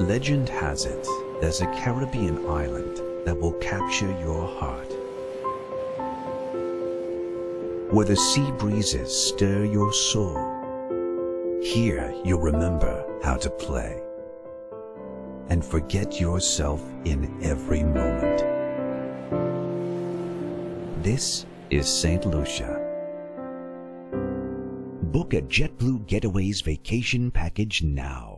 Legend has it there's a Caribbean island that will capture your heart. Where the sea breezes stir your soul. Here you'll remember how to play and forget yourself in every moment. This is St. Lucia. Book a JetBlue Getaways vacation package now.